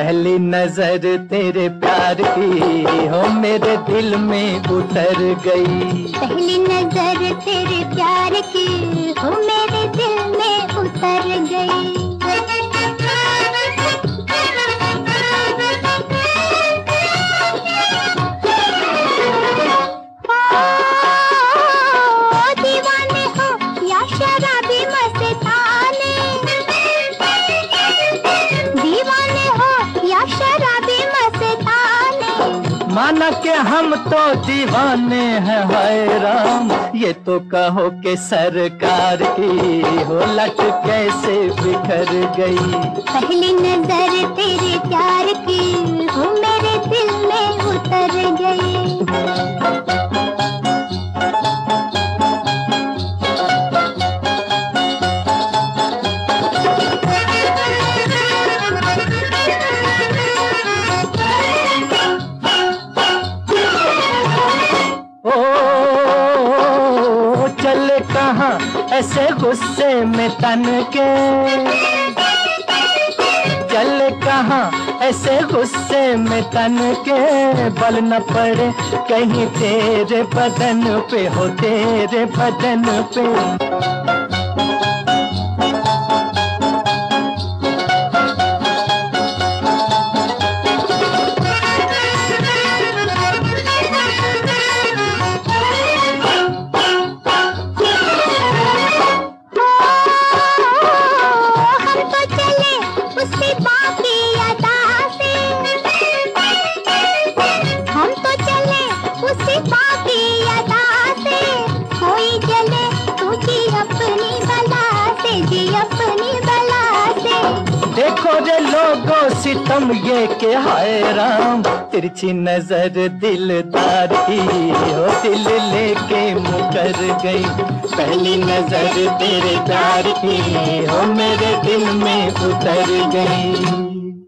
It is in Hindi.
पहली नज़र तेरे प्यार की हो, मेरे दिल में उतर गई। पहली नज़र तेरे प्यार की माना के हम तो दीवाने हैं, हाय राम। ये तो कहो के सरकार की हो, लट कैसे बिखर गई? पहली नज़र तेरे प्यार की, हो मेरे दिल में उतर ऐसे गुस्से में तन के। चल कहाँ, ऐसे गुस्से में तन के। बल न पड़े कहीं तेरे बदन पे, हो तेरे बदन पे। लोगो सितम ये के हाय राम? तिरछी नज़र दिलदार की हो, दिल लेके मुकर गई। पहली नज़र तेरे प्यार की हो, मेरे दिल में उतर गई।